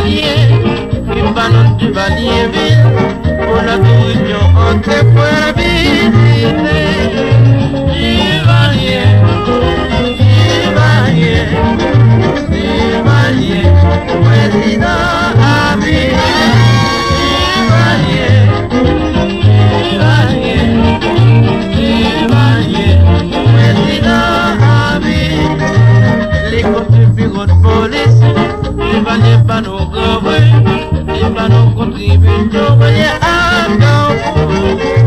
Duvalier, une ballon Duvalierville, pour la tour entre pour visiter. banogowe, banogotibe, njogoye, agawo.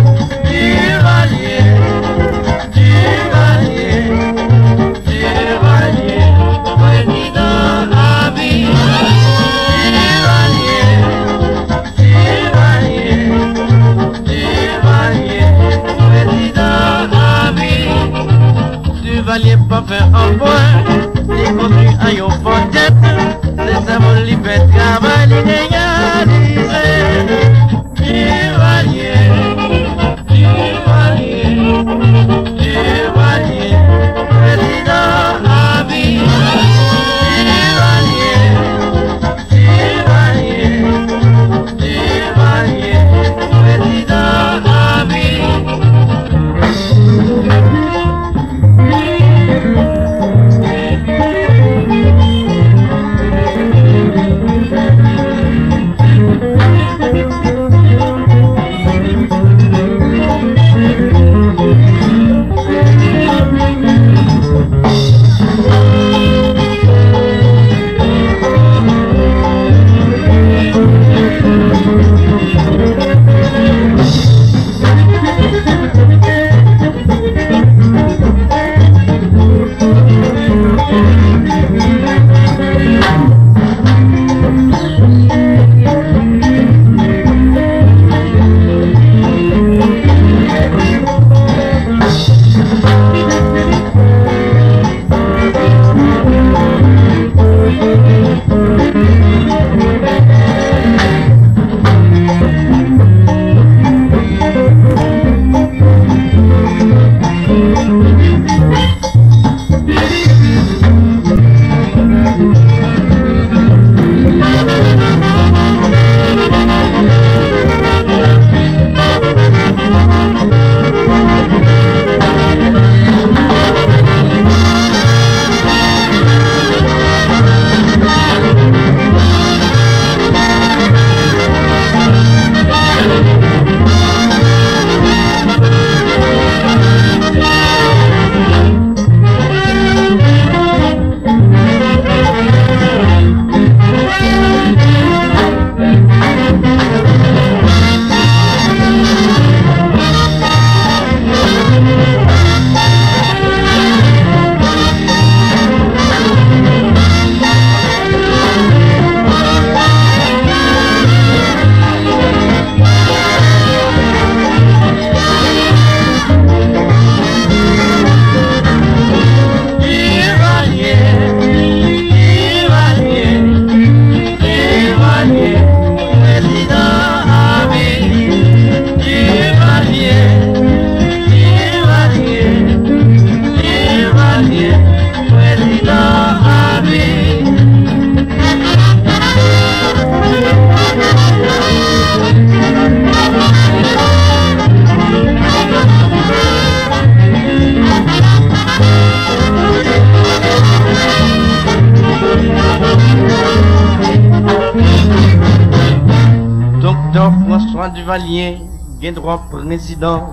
Laurent Duvalier gen droit président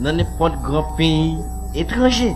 dans n'importe grand pays étranger.